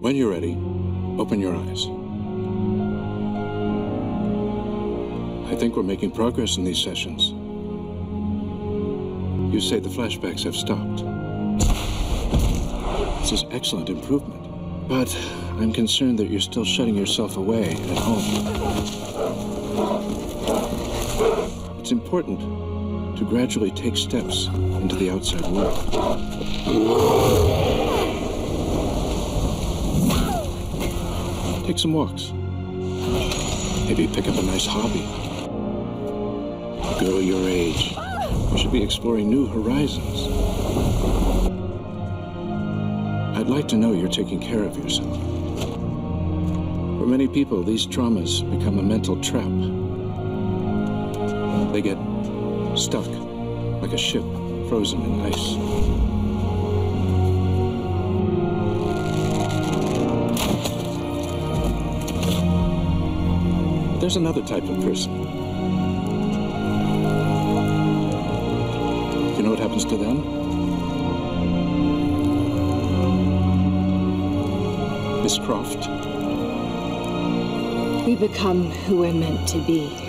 When you're ready, open your eyes. I think we're making progress in these sessions. You say the flashbacks have stopped. This is excellent improvement. But I'm concerned that you're still shutting yourself away at home. It's important to gradually take steps into the outside world. Take some walks. Maybe pick up a nice hobby. A girl your age. You should be exploring new horizons. I'd like to know you're taking care of yourself. For many people, these traumas become a mental trap. They get stuck like a ship frozen in ice. There's another type of person. You know what happens to them? Miss Croft. We become who we're meant to be.